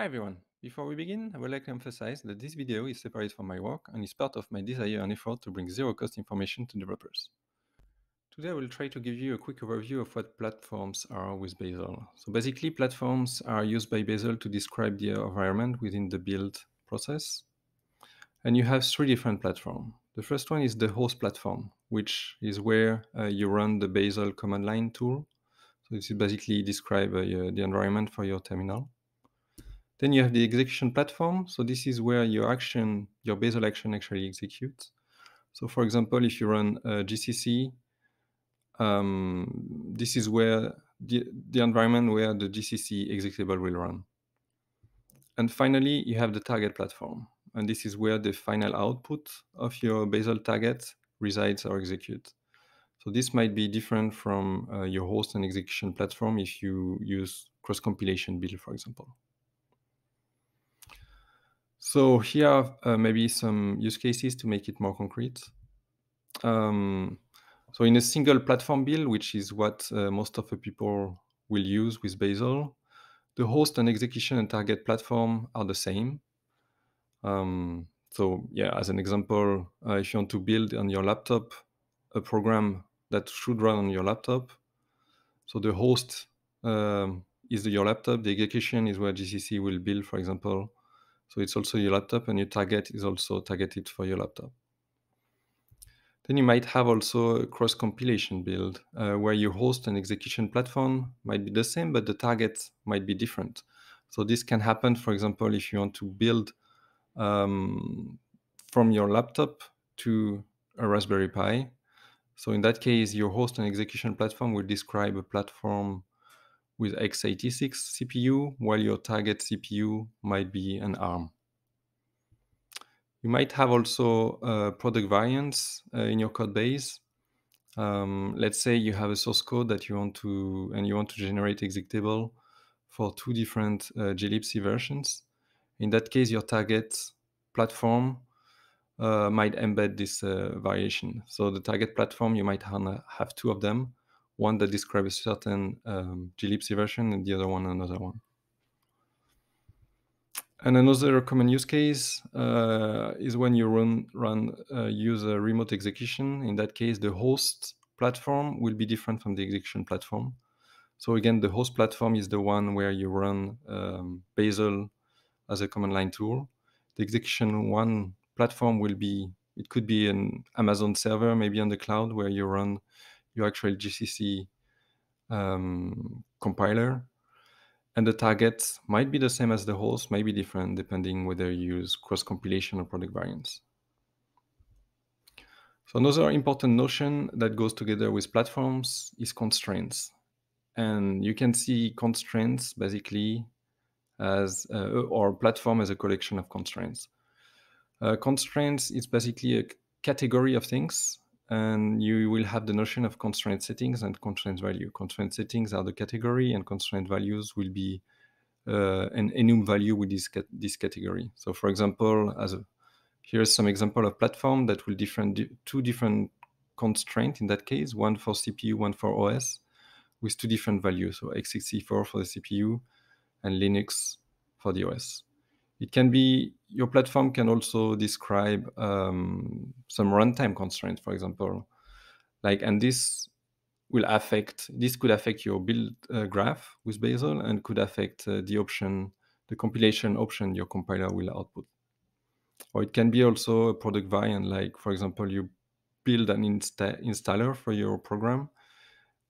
Hi everyone. Before we begin, I would like to emphasize that this video is separate from my work and is part of my desire and effort to bring zero-cost information to developers. Today I will try to give you a quick overview of what platforms are with Bazel. So basically, platforms are used by Bazel to describe the environment within the build process. And you have three different platforms. The first one is the host platform, which is where uh, you run the Bazel command line tool. So this is basically describe uh, the environment for your terminal. Then you have the execution platform. So this is where your action, your Bazel action actually executes. So for example, if you run GCC, um, this is where the, the environment where the GCC executable will run. And finally, you have the target platform. And this is where the final output of your Bazel target resides or executes. So this might be different from uh, your host and execution platform if you use cross-compilation build, for example. So here are uh, maybe some use cases to make it more concrete. Um, so in a single platform build, which is what uh, most of the people will use with Bazel, the host and execution and target platform are the same. Um, so yeah, as an example, uh, if you want to build on your laptop a program that should run on your laptop, so the host um, is your laptop, the execution is where GCC will build, for example, so it's also your laptop and your target is also targeted for your laptop. Then you might have also a cross compilation build uh, where your host and execution platform might be the same, but the target might be different. So this can happen, for example, if you want to build um, from your laptop to a Raspberry Pi. So in that case, your host and execution platform will describe a platform with x86 CPU, while your target CPU might be an ARM. You might have also uh, product variants uh, in your code base. Um, let's say you have a source code that you want to, and you want to generate executable for two different uh, glibc versions. In that case, your target platform uh, might embed this uh, variation. So the target platform, you might have two of them, one that describes a certain um, glibc version and the other one another one. And another common use case uh, is when you run run uh, use a remote execution. In that case, the host platform will be different from the execution platform. So again, the host platform is the one where you run um, Bazel as a command line tool. The execution one platform will be it could be an Amazon server, maybe on the cloud, where you run your actual GCC um, compiler and the targets might be the same as the host, might be different depending whether you use cross compilation or product variants. So another important notion that goes together with platforms is constraints. And you can see constraints basically as, uh, or platform as a collection of constraints. Uh, constraints is basically a category of things and you will have the notion of constraint settings and constraint value. Constraint settings are the category, and constraint values will be uh, an enum value with this, this category. So, for example, as a, here's some example of platform that will different two different constraint in that case, one for CPU, one for OS, with two different values. So x64 for the CPU and Linux for the OS. It can be your platform can also describe um, some runtime constraints, for example, like and this will affect this could affect your build uh, graph with Bazel and could affect uh, the option, the compilation option your compiler will output. Or it can be also a product variant, like for example, you build an insta installer for your program,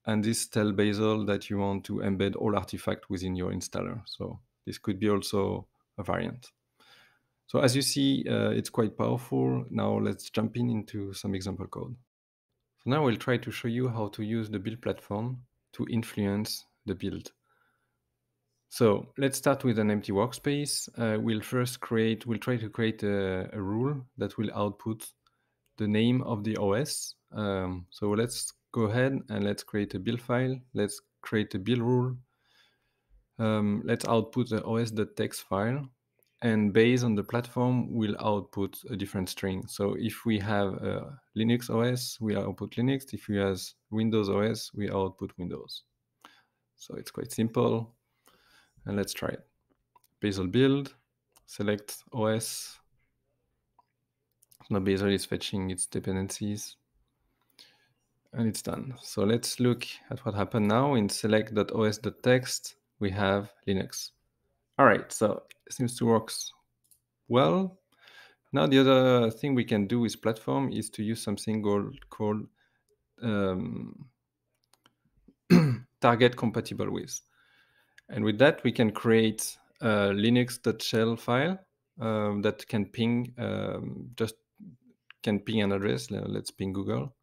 and this tell Bazel that you want to embed all artifact within your installer. So this could be also a variant. So as you see, uh, it's quite powerful. Now let's jump in into some example code. So now we'll try to show you how to use the build platform to influence the build. So let's start with an empty workspace. Uh, we'll first create, we'll try to create a, a, rule that will output the name of the OS. Um, so let's go ahead and let's create a build file. Let's create a build rule. Um, let's output the os.txt file and based on the platform will output a different string. So if we have a Linux OS, we output Linux. If we have Windows OS, we output Windows. So it's quite simple. And let's try it. Bazel build, select OS. Now Bazel is fetching its dependencies and it's done. So let's look at what happened now in select.os.text. We have Linux. All right, so it seems to work well. Now the other thing we can do with platform is to use something called, called um, target compatible with. And with that, we can create a linux.shell file um, that can ping, um, just can ping an address. Let's ping Google.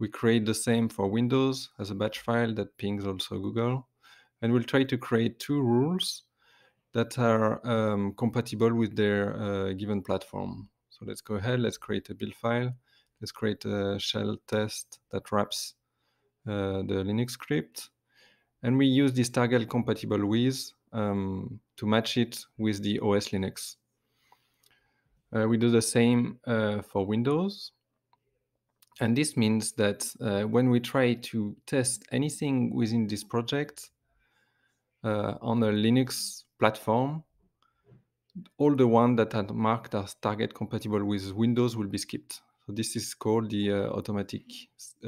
We create the same for Windows as a batch file that pings also Google. And we'll try to create two rules that are um, compatible with their uh, given platform. So let's go ahead, let's create a build file. Let's create a shell test that wraps uh, the Linux script. And we use this target compatible with um, to match it with the OS Linux. Uh, we do the same uh, for Windows. And this means that uh, when we try to test anything within this project uh, on a Linux platform, all the ones that are marked as target compatible with Windows will be skipped. So this is called the uh, automatic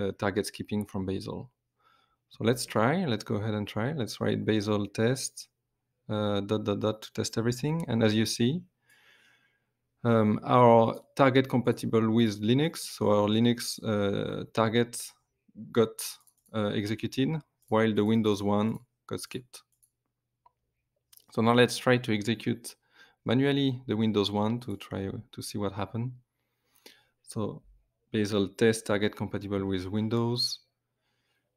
uh, target skipping from Bazel. So let's try. Let's go ahead and try. Let's write Bazel test uh, dot dot dot to test everything. And as you see, um, our target compatible with Linux. So our Linux uh, target got uh, executed while the Windows one got skipped. So now let's try to execute manually the Windows one to try to see what happened. So Bazel test target compatible with Windows.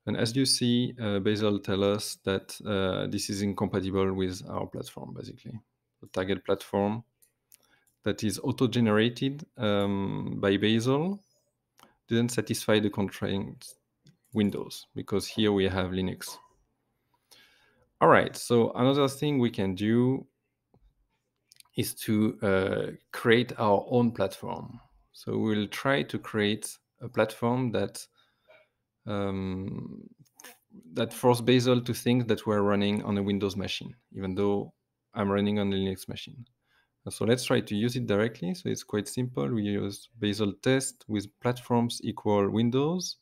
And as you see, uh, Bazel tell us that uh, this is incompatible with our platform, basically. The target platform that is auto-generated um, by Bazel didn't satisfy the constraint Windows because here we have Linux. All right, so another thing we can do is to uh, create our own platform. So we'll try to create a platform that um, that force Bazel to think that we're running on a Windows machine, even though I'm running on a Linux machine. So let's try to use it directly. So it's quite simple. We use Bazel test with platforms equal Windows.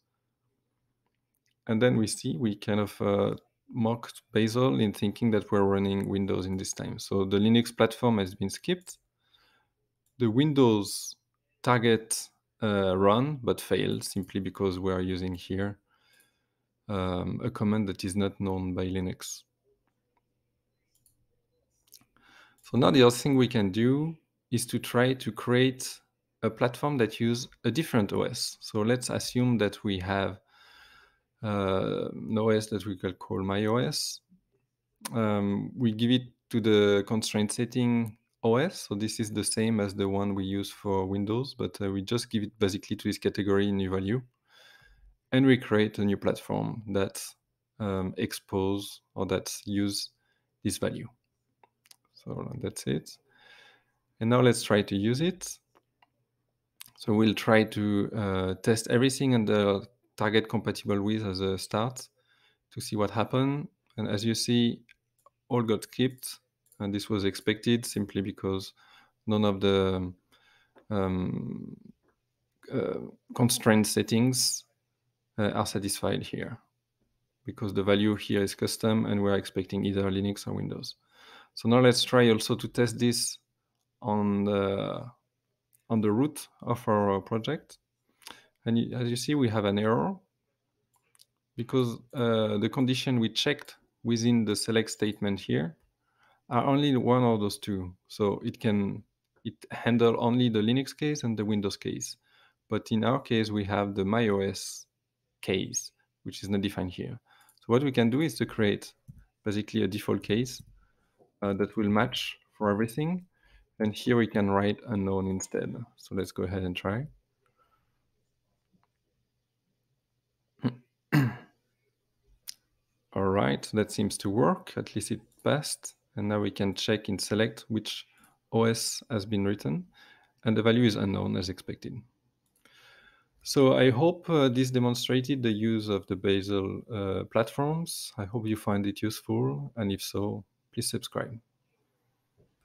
And then we see we kind of uh, mocked Bazel in thinking that we're running Windows in this time. So the Linux platform has been skipped. The Windows target uh, run but failed simply because we are using here um, a command that is not known by Linux. So now the other thing we can do is to try to create a platform that use a different OS. So let's assume that we have an OS that we can call MyOS. Um, we give it to the constraint setting OS. So this is the same as the one we use for Windows, but uh, we just give it basically to this category new value. And we create a new platform that um, expose or that use this value. So that's it. And now let's try to use it. So we'll try to uh, test everything under target compatible with as a start to see what happened. And as you see, all got skipped. And this was expected simply because none of the um, uh, constraint settings uh, are satisfied here because the value here is custom and we're expecting either Linux or Windows. So now let's try also to test this on the on the root of our project. And as you see, we have an error because uh, the condition we checked within the select statement here are only one of those two. So it can it handle only the Linux case and the Windows case. But in our case, we have the MyOS case, which is not defined here. So what we can do is to create basically a default case uh, that will match for everything. And here we can write unknown instead. So let's go ahead and try. All right, that seems to work. At least it passed. And now we can check in select which OS has been written. And the value is unknown as expected. So I hope uh, this demonstrated the use of the Bazel uh, platforms. I hope you find it useful. And if so, please subscribe.